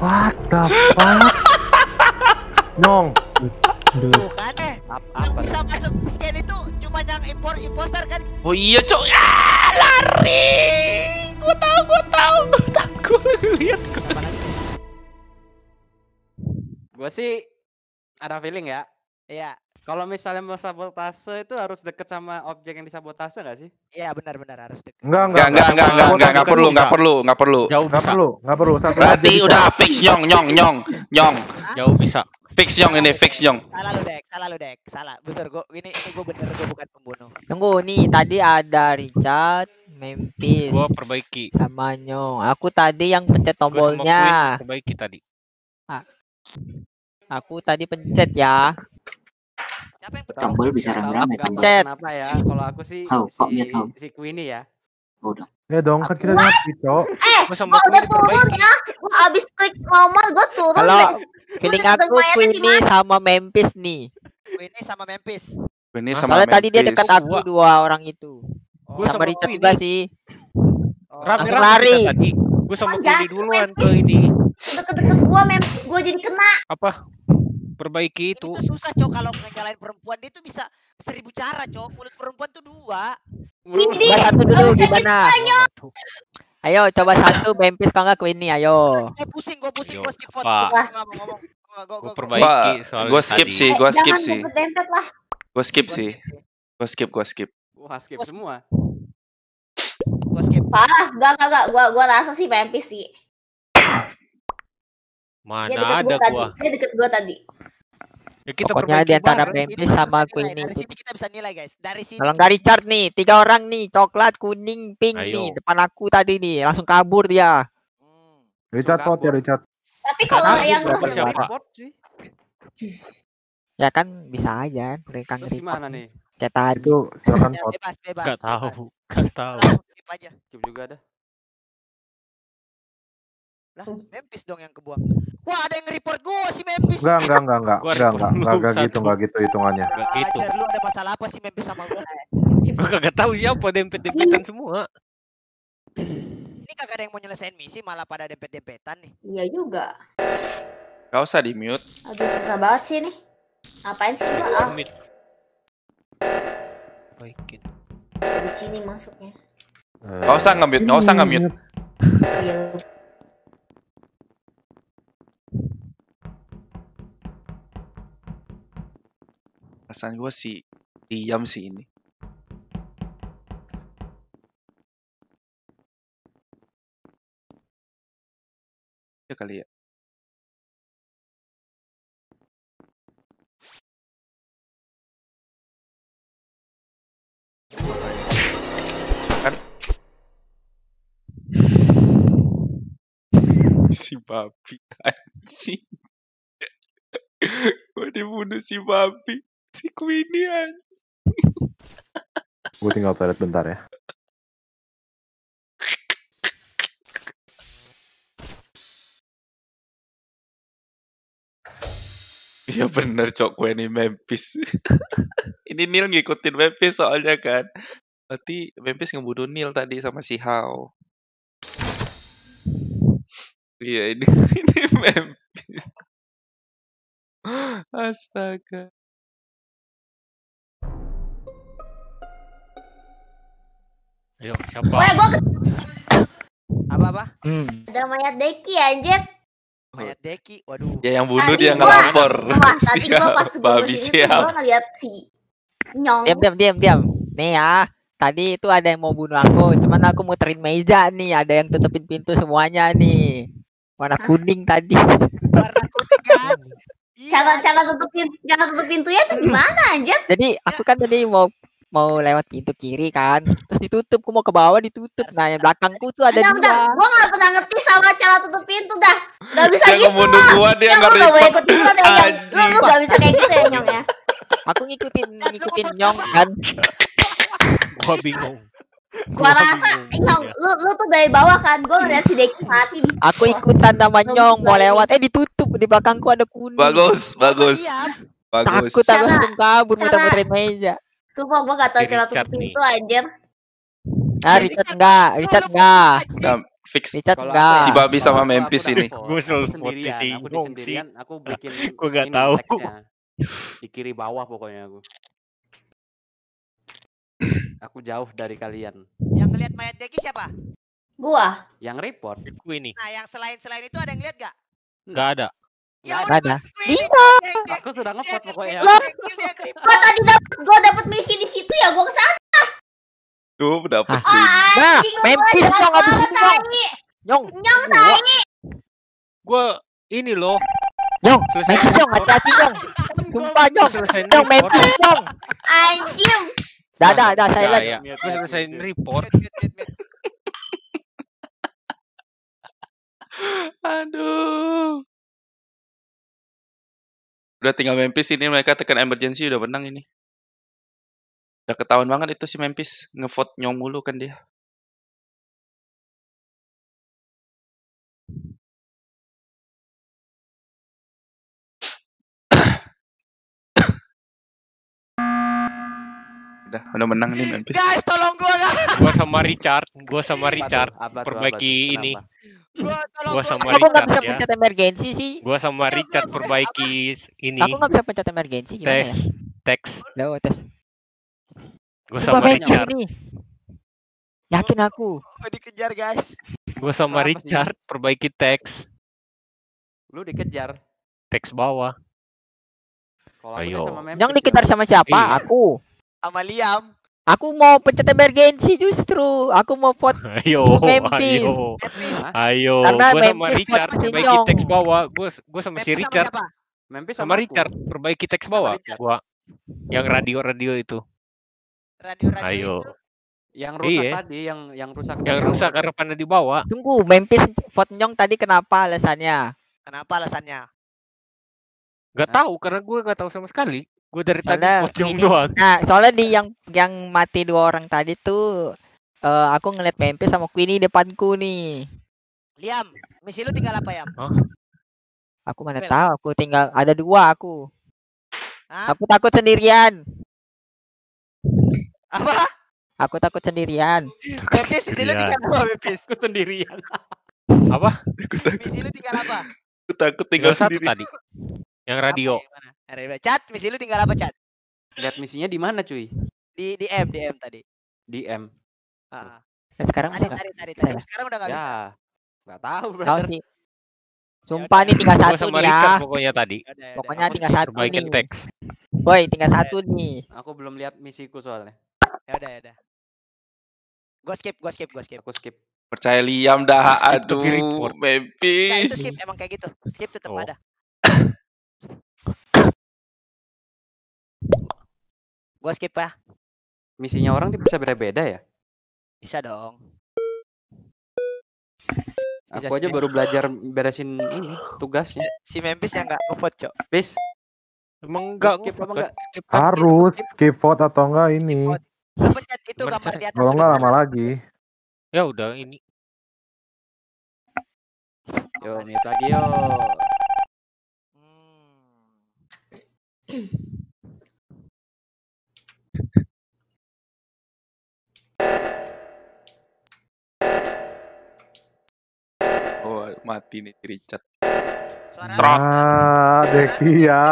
What the fuck? Nyong. Tuh kan eh, Ap- yang apa bisa masuk scan itu cuma yang impor imposter kan? Oh iya cok, ah, lari. Gua tahu, gua tahu, gua tahu, gua lihat. Apa lagi? gue sih ada feeling ya Iya, kalau misalnya mau sabotase itu harus deket sama objek yang disabotase nggak sih iya benar-benar harus dekat. Enggak, Enggak, enggak, enggak, enggak, enggak, enggak perlu, enggak perlu, enggak perlu. Jauh Enggak bisa. perlu, enggak perlu. Satu Berarti udah bisa. fix nyong, nyong, nyong, nyong. Jauh bisa. Fix nyong ini, fix nyong. Salah lu dek, salah lu dek, salah. Betul gua ini ini gua bener gua bukan pembunuh. Tunggu nih, tadi ada Richard, Memphis, Gua perbaiki. sama Nyong. Aku tadi yang pencet tombolnya. Perbaiki tadi. Aku tadi pencet ya. Siapa yang Kalau- Tombol bisa rame-rame tombol. Kenapa ya kalau aku sih How? Kok si, mute how? si Queenie ya Udah. Ya dong, kan kita ngerti, Cok. Eh, Gua sama gua udah turun ya. Gua abis klik nomor, gua turun. Kalau feeling aku Queenie sama Memphis nih. ini sama Memphis. Ini Hah? sama Soalnya tadi dia Memphis. dekat aku Gua- dua orang itu. Oh, Sama sama Richard Queenie. juga sih. oh. Langsung Rame-rame lari. Gua sama Oh, Queenie duluan ke Memphis. ini. Deket-deket gua, mem gua jadi kena. Apa? Perbaiki itu itu. susah cok kalau ngejalain perempuan dia tuh bisa seribu cara cok mulut perempuan tuh dua Ini. Coba satu dulu gimana? Ayo coba satu Memphis kalau nggak Queenie ayo. eh pusing gue pusing gue skip vote Gua gua- perbaiki gua skip sih. Eh, gua skip jangan sih. Gue skip gua sih. skip Gue skip, gue skip. wah skip semua gue skip Parah, gak, gak, gak. Gua, gua rasa sih Memphis sih. Dia Mana deket ada gua tadi. gua. Dia deket gua tadi. Ya kita Pokoknya di antara. Memphis Ini sama kita nilai, Queenie. dari sini kita bisa nilai guys dari sini Kalau nggak Richard nih, tiga orang nih, coklat, kuning, pink Ayo. nih, depan aku tadi nih, langsung kabur dia. Hmm. Richard vote ya, Richard. Tapi kalau Karena yang aku nge- siapa? Ya kan bisa aja, mereka terus gimana nih Kayak tadi. Itu silakan Ya, vote. bebas bebas Gak tahu, bebas. gak tahu. Tahu, skip aja skip juga dah lah Memphis dong yang kebuang wah ada yang report gue si Memphis Enggak, enggak, enggak, enggak. Gua Enggak, enggak, enggak, enggak gitu, enggak gitu hitungannya. Gak gitu. Ajar lu ada masalah apa sih Memphis sama gue Gua kagak tahu siapa dempet-dempetan semua. ini kagak ada yang mau nyelesain misi malah pada dempet-dempetan nih Iya juga. Gak usah di mute. Aduh susah banget sih nih. Ngapain sih gua? Ah, Amit. Baikin. dari sini masuknya. Gak usah nge-mute, gak usah nge-mute. Perasaan gue sih diam sih ini. Ya kali ya. Kan si babi anjing. Gua dibunuh si babi. Si Queenie anjing. Gue tinggal toilet bentar ya. Iya bener cok gue nih Memphis. Ini Neil ngikutin Memphis soalnya kan. Berarti Memphis ngebunuh Neil tadi sama si Hao. Iya ini ini Memphis. Astaga. Ayo, siapa? Wah, gua apa apa Hmm. ada mayat Deki anjir. mayat Deki waduh Ya yang bunuh Tadi dia ngelapor. Wah, tadi gua pas gua tuh siap. gua ngeliat si Nyong. Diam, diam, diam, diam. Nih ya, tadi itu ada yang mau bunuh aku, cuman aku muterin meja nih, ada yang tutupin pintu semuanya nih. Warna Hah? kuning tadi. warna kuning kan Iya, Cara cara tutupin cara tutup pintunya tuh gimana anjir? Jadi aku kan tadi mau mau lewat pintu kiri kan, terus ditutup, aku mau ke bawah ditutup. Nah, yang belakangku tuh ada udah. dua. Gua gak pernah ngerti sama cara tutup pintu dah. Gak bisa Dia gitu. ngebunuh gua dia nggak lu gak boleh ikut ikutan ya, Nyong. Lu, gak bisa kayak gitu ya, Nyong ya. Aku ngikutin ngikutin nyong kan. Gua bingung. Gua rasa, bingung. Nyong, lu, lu tuh dari bawah kan. Gua ngeliat si Deki mati di situ. Aku ikutan sama nyong mau lewat, eh ditutup di belakangku ada kuning. Bagus, bagus, Diam. bagus. Takut aku langsung kabur muter-muterin meja. Sumpah gua gak tau cara tutup pintu anjir. Ah, Richard enggak, Richard enggak. Fix Richard enggak. Si Babi sama Memphis aku ini. Gua selalu di sendirian, aku sih. sendirian, aku bikin nggak ini tahu. Di kiri bawah pokoknya aku. Aku jauh dari kalian. Yang ngelihat mayat Deki siapa? Gua. Yang report Aku ini. Nah, yang selain selain itu ada yang lihat gak? Nggak ada. Ya udah ada. Iya. aku sudah ngevote yang- pokoknya. Gua report. tadi dapet gua dapet misi di situ ya gua ke sana. Tuh dapet Ah. Nah, Anjing, gua Memphis jahat nyong itu nyong. tai. Nyong. Nyong Gua. tai. Gua ini loh. Nyong. Selesai Memphis nyong. Hati-hati nyong. Sumpah nyong. selesai Nyong. Memphis nyong. Anjing. Dah dah dah Ya, silent. ya. Gua selesai report. Aduh. Udah tinggal Memphis ini mereka tekan emergency udah menang ini. Udah ketahuan banget itu si Memphis ngevote nyong mulu kan dia. Udah, udah menang nih Memphis. Guys, tolong gua guys. Gua sama Richard. Gua sama Apa tuh? Richard. Apa tuh? Apa perbaiki tuh? ini. Gua tolong Gua gua. sama Aku nggak Richard bisa ya. pencet emergensi sih. Gua sama Richard perbaiki ini. Aku nggak bisa pencet emergensi gimana ya? Teks. Teks. Lewat tes. Gua Coba sama Memphis Richard. ini. Yakin aku. Gua dikejar guys. Gua sama Kenapa sih? Richard perbaiki teks. Lu dikejar. Teks bawah. Kalau aku Ayo. sama Memphis. Yang dikejar sama siapa? Iya. Aku. Sama Liam. Aku mau pencet emergensi justru. Aku mau vote Ayo, Memphis. ayo. Memphis. Ayo, Karena gua sama Memphis Richard buat perbaiki teks bawah. Gua gua sama si Memphis sama Richard siapa? Memphis sama sama aku. Richard perbaiki teks Sama bawah. Richard. Gua yang radio-radio itu. Radio-radio Ayo. itu. Yang rusak Iya. tadi, yang yang rusak. Yang rusak karena pada dibawa. Tunggu, Memphis vote Nyong tadi kenapa alasannya? Kenapa alasannya? Gak Hah? tahu karena gue gak tahu sama sekali. Gue dari tadi Soalnya pocong ini- doang. Nah, soalnya di yang yang mati dua orang tadi tuh eh, aku ngeliat Memphis sama Queenie depanku nih. Liam, misi lu tinggal apa ya? Aku mana tahu, aku tinggal ada dua aku. Hah? Aku takut sendirian. Apa? Aku takut sendirian. Memphis, misi lu tinggal apa, Memphis? Aku sendirian. Apa? Misi lu tinggal apa? Aku takut tinggal Tinggal satu sendiri. tadi. Yang radio. Apa, Radio. Chat, misi lu tinggal apa, Chat? Lihat misinya di mana, cuy? Di di M, di M tadi. Di M. Ah, Dan sekarang tadi, bisa tadi. ya? Sekarang udah nggak bisa. Ya. Enggak tahu, sih. Sumpah nih tinggal satu nih ya. Pokoknya tadi. Pokoknya Aku tinggal satu nih. teks. Boy, tinggal satu nih. Aku belum lihat misiku soalnya. Ya udah, ya udah. Gua skip, gua skip, gua skip. Aku skip. Percaya Liam dah. Aduh, report. Nah, itu skip emang kayak gitu. Skip tetap Oh. ada. Gua skip ya. Misinya orang bisa beda-beda ya? Bisa dong. Bisa Aku aja skip. baru belajar beresin ini tugasnya. si Memphis yang nggak ngevote, Cok. Bis, Emang enggak skip ngevote apa enggak? Skip? Harus skip vote atau enggak ini. vote. Lu pencet itu gambar di atas. Kalau enggak lama lagi. Ya udah ini. Yo, mute lagi yo. Hmm. Oh, mati nih Richard. Suara Trot. Ah, Deki ya.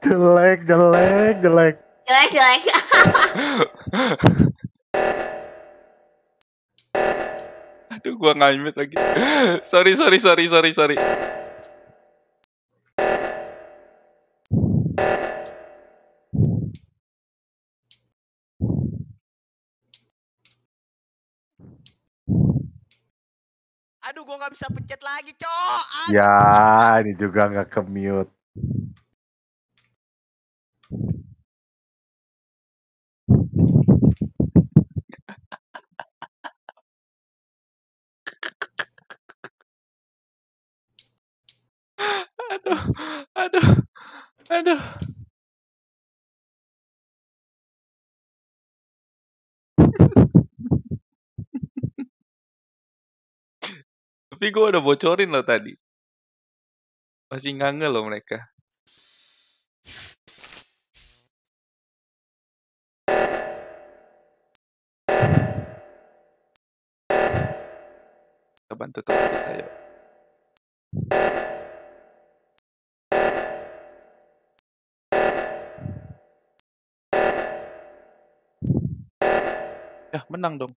Jelek, jelek, jelek. Jelek, jelek. Aduh, gua ngamit lagi. sorry, sorry, sorry, sorry, sorry. Aduh, gua nggak bisa pencet lagi, Cok. Ya, ini juga nggak ke mute. Aduh, aduh, aduh. Tapi gua udah bocorin loh tadi. Masih ngange loh mereka. bantu teman kita yuk. Ya, menang dong.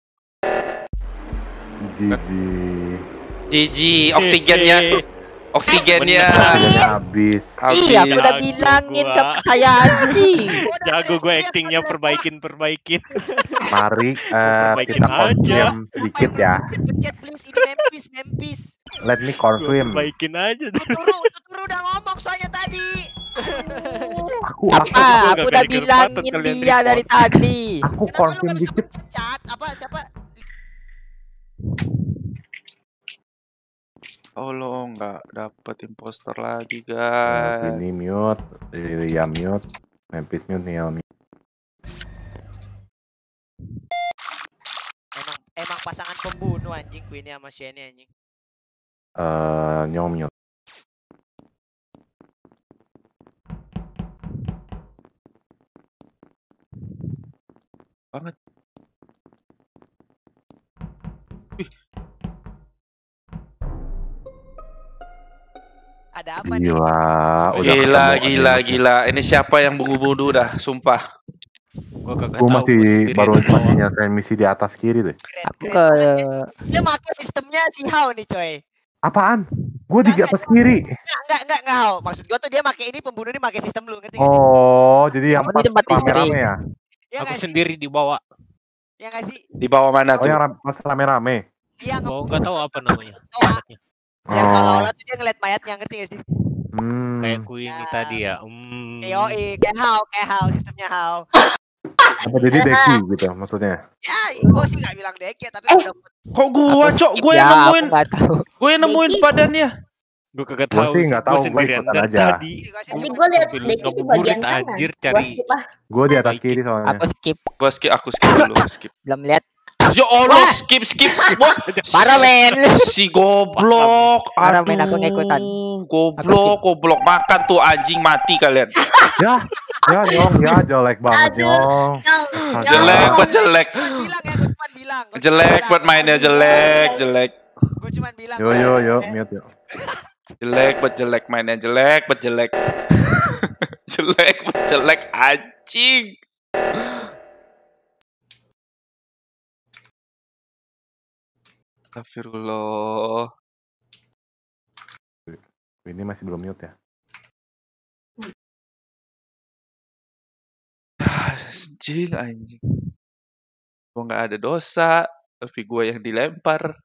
GG. GG, oksigennya, oksigennya habis. Iya, aku udah bilangin ke gua. saya anjing. Jago gue actingnya perbaikin perbaikin. Mari eh, Perbaikin kita confirm sedikit ya. Pencet please ini Memphis, Memphis. Let me confirm. perbaikin aja. Tuturu, Tuturu udah ngomong soalnya tadi. Aku aku Apa? Aku Aku udah bilangin dia dari tadi. aku confirm dikit. pencet chat? Apa siapa? Oh lo nggak dapet impostor lagi Eh, guys. Ini mute, Lilia mute, Memphis mute, Niel mute. Emang emang pasangan pembunuh anjing Queenie sama Shane anjing. Eh, Nyong mute. Banget. Ada apa nih? Gila, udah Gila, ketemu gila, aja. gila. Ini siapa yang bunuh-bunuh dah, sumpah. Gue kagak Gue tahu. masih gua sendirian baru masih nyelesain misi di atas kiri deh. Keren, Aku ke. Dia pakai sistemnya si Hao nih coy. Apaan? Gue di Enggak, atas kiri. Enggak, enggak, enggak, enggak Hao. Maksud gua tuh dia pakai ini pembunuh ini pakai sistem lu ngerti gak sih? Oh, jadi yang Oh, pas di tempat rame-rame ya? Ya Aku sendiri di bawah. Ya nggak sih? Di bawah mana Oh, tuh? yang ram- pas rame-rame. Iya Bawah nggak tahu apa namanya. Oh, yang Oh, seolah-olah tuh dia ngeliat mayatnya ngerti gak sih? hmm. Kayak Queenie Ya. tadi ya. Hmm. Yoi, kayak Hao, kayak Hao, sistemnya Hao. Apa jadi Deki gitu maksudnya? Ya, gua sih nggak bilang dek ya, tapi gua udah Kok gua, Cok? Gue ya, yang nemuin, gue yang nemuin Deki. badannya. Gue kagak Gua tahu. sih nggak tahu, sendirian ikutan aja. tadi. gua sih Tadi cuma gue liat Deki di bagian kanan. anjir, Gue cari- skip ah. Gue di atas kiri soalnya. Aku skip, Gua skip, aku skip dulu, skip. belum lihat. Ya Allah, skip, skip. Wah, Parah men. si goblok. Parah, Aduh, men, aku ngikutan. goblok, goblok. Makan tuh anjing mati kalian. Ya, ya Nyong, ya jelek banget. Nyong. Jelek, buat jelek. Ya, gua cuma bilang. Gua cuma Jelek buat mainnya, jelek, jelek. Gua cuma bilang. Yo yo yo, mute yo. Jelek buat jelek mainnya jelek buat jelek. jelek buat jelek anjing. Astagfirullah. Ini masih belum mute ya. Anjing, anjing. Gua nggak ada dosa, tapi gua yang dilempar.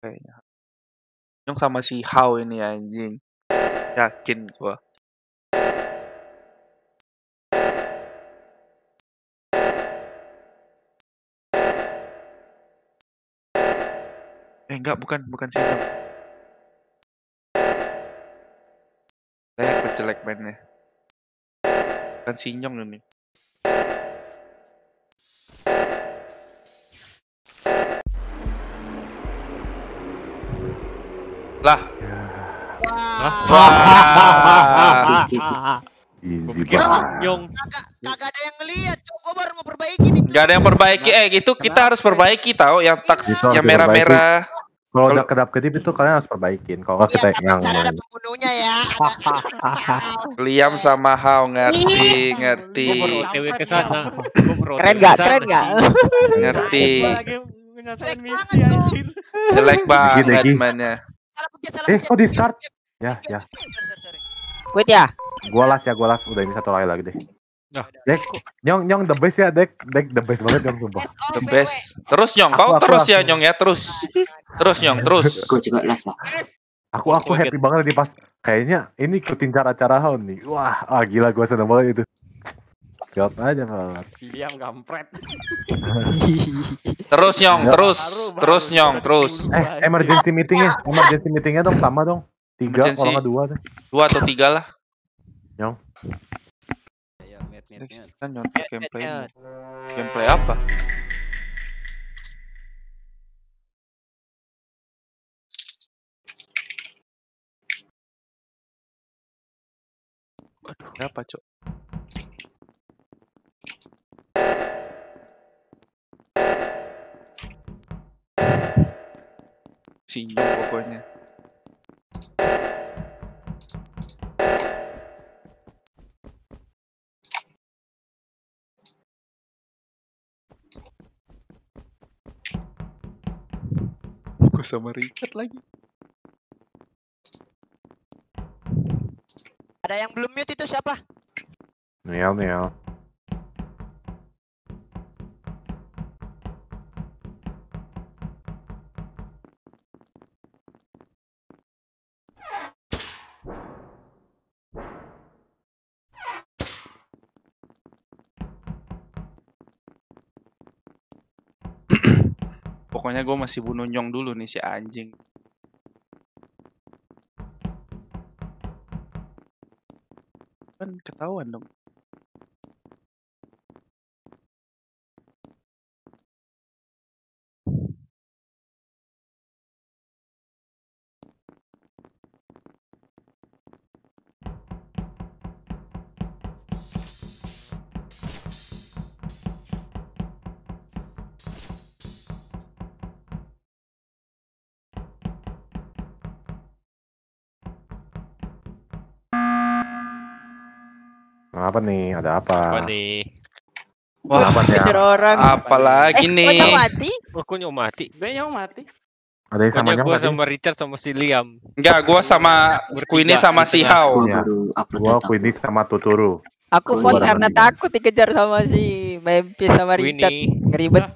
Kayaknya. Yang sama si How ini anjing. Yakin gua. Eh enggak, bukan, bukan sih. Jelek, jelek mainnya. Kan Sinyong ini. Lah, Wah, wah. Gue Easy banget. Kagak kagak ada yang ngeliat. Cok, baru mau perbaiki nih. Gak ada yang perbaiki. Eh, itu kita harus perbaiki tahu yang harus yang merah-merah. Kalau udah kedap kedip itu kalian harus perbaikin. Kalau nggak kita Iya, yang ada pembunuhnya ya. Liam sama How ngerti, ngerti. Gua baru Keren nggak? sana Keren nggak? sih. ngerti. Jelek banget, mainnya. Eh, kok di start? Ya, ya. Quit ya. Gua las ya, gua las. Udah ini satu lagi lagi deh. Nah. Dek, nyong nyong the best ya, Dek. Dek the best banget nyong sumpah. The best. Terus Nyong, Aku- kau aku terus ya langsung. Nyong ya, terus. Terus Nyong, terus. Gue juga las lah. Aku aku happy banget di pas kayaknya ini ikutin cara-cara Haun nih. Wah, ah gila gua seneng banget itu. Siap aja banget. Si Liam gampret. Terus Nyong, terus. Baru- Terus baru Nyong, udah terus. Eh, emergency meetingnya, emergency meetingnya dong tambah dong. Tiga, Emergency. kalau nggak dua deh. Dua atau tiga lah. Ayo, kita nyontek gameplay. Gameplay apa? Aduh, apa Cok? Sinyal pokoknya. Gue sama Richard lagi. Ada yang belum mute itu siapa? Niel, Niel. Pokoknya gue masih bunuh Nyong dulu nih si anjing. Kan ketahuan dong. Apa nih? Ada apa? Apa nih? Wah, Apa nih? Kejar orang. apalagi eh, nih? kok yang mati? Oh, mati? Yang mati. Ada yang sama tadi? sama Richard sama si Liam. Enggak, gua sama Queenie sama si. Hao. Data. Queenie sama Tuturu. Aku baru karena takut dikejar sama si Memphis sama Richard. Ngeribet.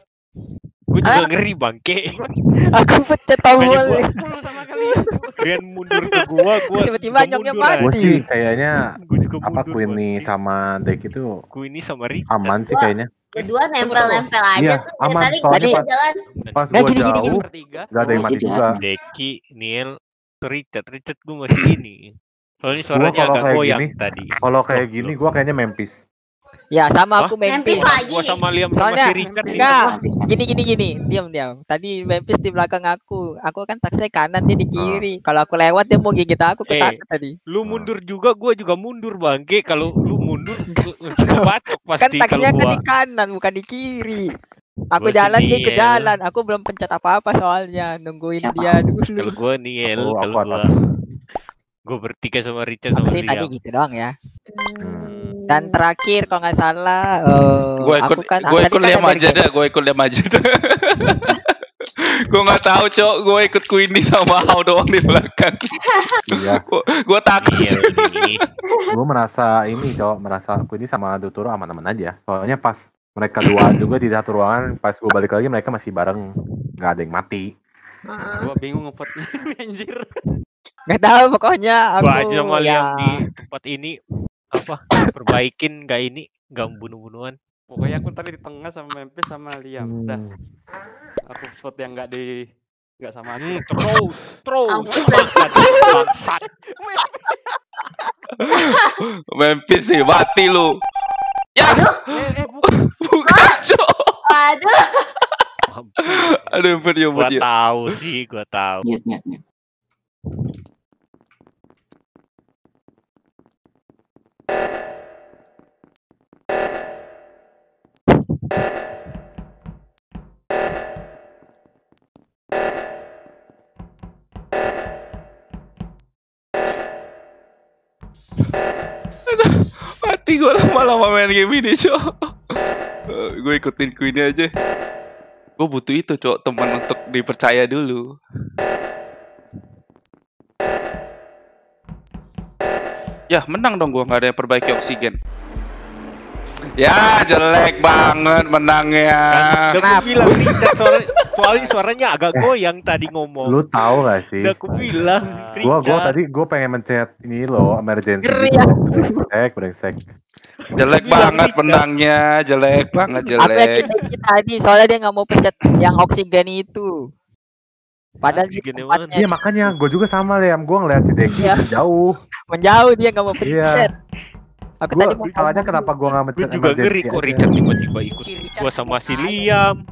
Gue juga Ah. ngeri bangke. Aku pencet tombol. Sama kalian. Rian mundur ke gua, gua Tiba-tiba nyoknya mundur, mati. Gue anjing. sih kayaknya Gua juga apa mundur, Queenie anjing. sama Dek itu Queenie sama Richard. aman sih kayaknya. Berdua nempel-nempel aja Iya, tuh. aman. Tadi pas- jalan. Pas gua gini, gini, jauh Bertiga. gak ada yang mati juga. Deki, Neil, Richard, Richard gue masih ini. Soalnya suaranya agak goyang gini, tadi. Kalau kayak gini gua kayaknya Memphis. Ya sama aku Memphis Memphis. lagi Gua nih. sama Liam sama Soalnya- si Richard nih. Enggak. Gini gini gini, diam diam. Tadi Memphis di belakang aku. Aku kan taksnya kanan dia Ah. di kiri. Kalau aku lewat dia mau gigit aku Eh, ketakut tadi. Lu mundur juga, gua juga mundur bangke. Kalau lu mundur, kebacok Kan pasti kalau taksnya kan gua. di kanan bukan di kiri. Aku Gua jalan dia ke jalan. Aku belum pencet apa-apa soalnya nungguin Siapa? dia Kalau dulu. gua Niel, Aku kalau gua gua bertiga sama Richard sama sih tadi Liam. gitu doang ya. Hmm. Dan terakhir kalau nggak salah, eh, Gue ikut, aku kan, gue ikut kan Liam aja dah. Gue ikut Liam aja dah. gue nggak tahu cok. Gue ikut Queenie sama Hao doang di belakang. Iya, Gue takut. Nih. gua merasa ini cowok merasa Queenie sama Tuturu aman-aman aja. Soalnya pas mereka dua juga di satu ruangan, pas gua balik lagi mereka masih bareng, nggak ada yang mati. Heeh. Gua bingung ngevote anjir. Nggak tahu pokoknya aku Gua aja sama Liam ya di tempat ini apa perbaikin nggak ini nggak bunuh-bunuhan Pokoknya aku tadi di tengah sama Memphis sama Liam. Udah, Hmm. aku vote yang nggak di nggak sama aku. terus Ampun. bangsat Memphis sih mati lu. Ya, Eh, eh bukan. bukan cok. Aduh, ampun ya ampun gua tahu sih gua tahu Mute, mute, mute. Mati gue lama-lama main game ini cok. gue ikutin Queenie aja. Gue butuh itu cok teman untuk dipercaya dulu. Ya menang dong gue nggak ada yang perbaiki oksigen. Ya jelek banget menangnya. Udah aku bilang Richard suara, soalnya suaranya agak goyang tadi ngomong. Lu tahu gak sih? Udah aku bilang Gua gua tadi gua pengen mencet ini loh emergency gitu. Brengsek, brengsek. Jelek banget Richard. menangnya, jelek banget Aku yakin jelek. Tadi soalnya dia nggak mau pencet yang oksigen itu. Padahal yang tempatnya Iya makanya gue juga sama Liam, gue ngeliat si Deki Iya. jauh. menjauh dia nggak mau Iya. pencet. Aku Gua tadi mau salahnya kenapa gue nggak Gue mencet juga ngeri kok. Richard tiba-tiba ikut gua sama si. Liam.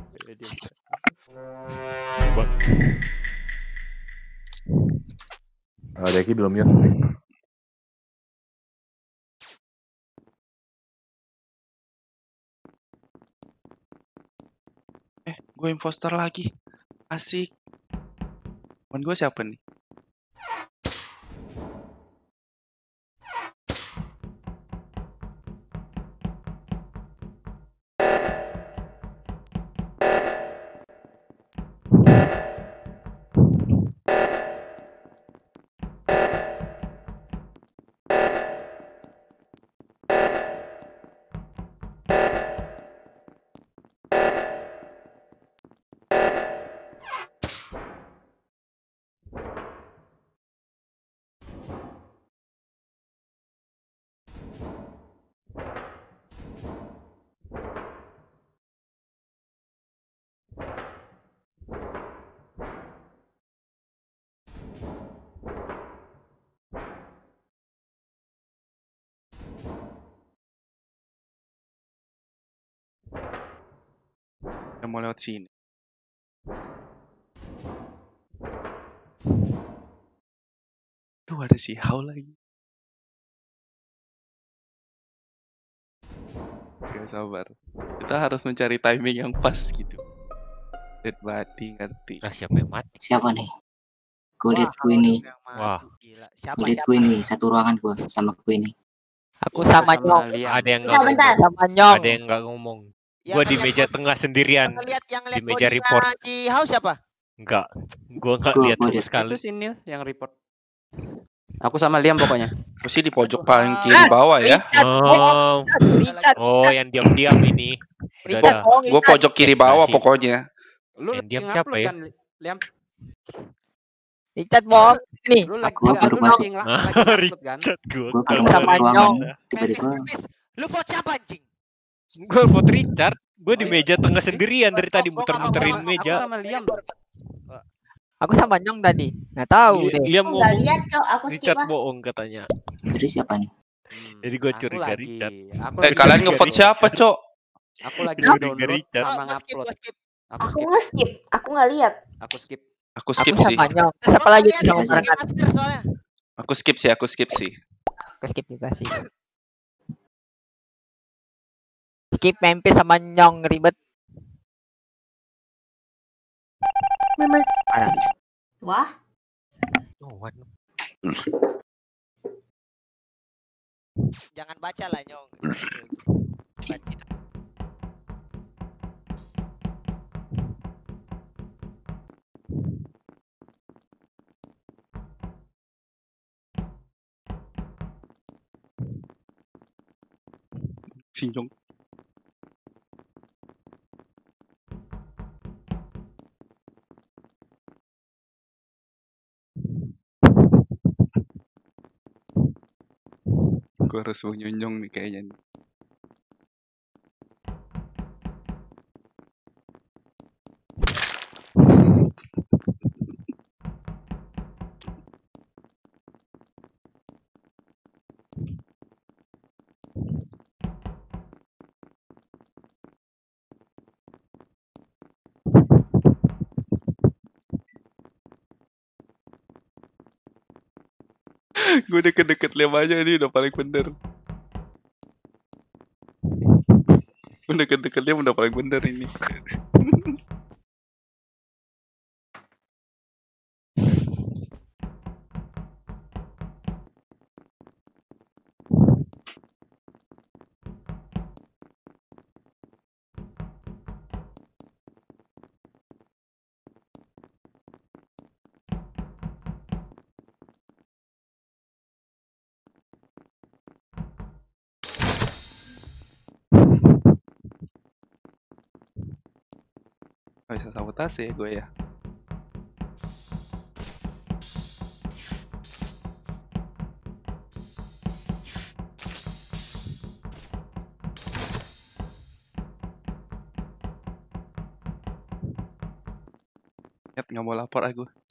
Oh, Deki belum mute. Eh, gue imposter lagi. Asik. Temen gue siapa nih? Yang mau lewat sini. Tuh ada si Hao lagi. Oke, sabar. Kita harus mencari timing yang pas gitu. Dead body ngerti. Lah siapa yang mati? Siapa nih? Gue ini. Wah. Gila. Siapa Gue liat siapa? gue ini. Satu ruangan gue sama gue ini. Aku sama Nyong. Ada yang nggak ngomong. Sama Nyong. Ada yang nggak ngomong. Yang Gua di meja tengah sendirian. yang Di meja report. Si House siapa? Enggak. Gua nggak Gua- lihat gua sama lihat. sekali. Itu si Nil yang report. Aku sama Liam pokoknya. Sih di pojok paling kiri bawah ya. Oh, oh yang diam-diam ini. Udah bohong, Gue pojok kiri bawah pokoknya. Lu Yang diam siapa ya? kan, Liam? Richard bohong. Nih, Lu lagi Aku nggak, baru masuk. lagi lagi kan? Chat gua. Gue baru Aku masuk sama ruangan. Tiba-tiba Lu vote siapa anjing? Gua vote Richard. Gua di Oh, iya. meja tengah sendirian dari tadi muter-muterin meja. Aku sama Liam. Aku sama Nyong tadi. Nggak tahu deh. Liam ngomong lihat, Cok. Aku skip Richard bohong katanya. Jadi siapa nih? Hmm, Jadi gua aku curiga lagi- Richard. Eh lagi kalian ngevote Richard. siapa, Cok? Aku lagi download Richard. Sama ngupload. Aku Aku skip. nge-skip. Aku nggak lihat. Aku skip. Aku Aku skip sih. sama Nyong. Terus apa lagi masker soalnya. Aku skip sih, aku skip sih. Aku skip juga sih. Skip Memphis sama Nyong ribet. Parah. Wah, Oh, waduh. Jangan baca lah, Nyong. Bukan kita. Sinjong. Gue harus nyonyong nih kayaknya. nih. Gue deket-deket Liam aja nih udah paling bener. Gue deket-deket Liam udah paling bener ini. Sabotase ya gue ya. Nggak mau lapor aku.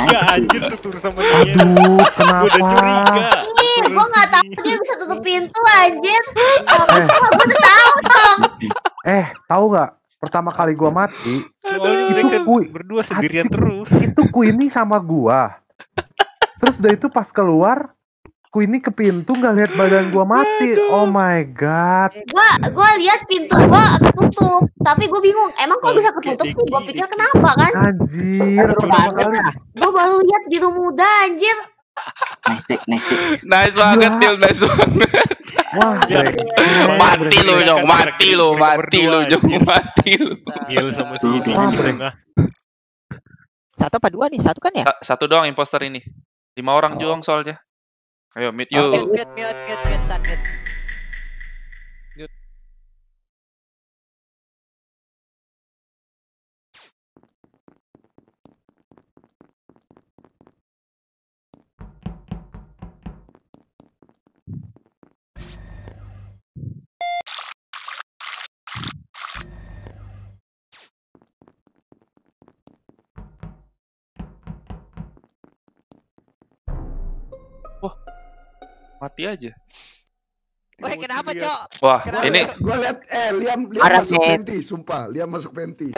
Curiga anjir tutur sama dia. Aduh, Gue udah kenapa? curiga. Ih, gue nggak tahu dia bisa tutup pintu anjir. Eh. Gue udah tahu dong. Eh, tahu nggak? Pertama kali gua mati, Soalnya Itu kui- berdua sendirian Anjing. terus. itu Queenie sama gua. Terus udah itu pas keluar, Queenie ke pintu nggak lihat badan gua mati. Oh my god. Gue gue lihat pintu gue ketutup, tapi gue bingung. Emang kok bisa ketutup sih? Gue pikir kenapa kan? Anjir. Gue baru lihat biru muda anjir. Nice take, nice take. Nice banget. Nil. Nice banget. Wah. Mati lu, Jong. Mati lu, mati lu, Jong. Mati lu. Gil sama si ini. Satu apa dua nih? Satu kan ya? Sa- Satu doang imposter ini. Lima orang Jong soalnya. Ayo, meet you. Mute, mute, mute, mute, mute, San, mute. Mati aja. Woi, kenapa, Cok? Wah, Kenapa? ini Gue liat, eh Liam, Liam masuk penti, sumpah. Liam masuk penti.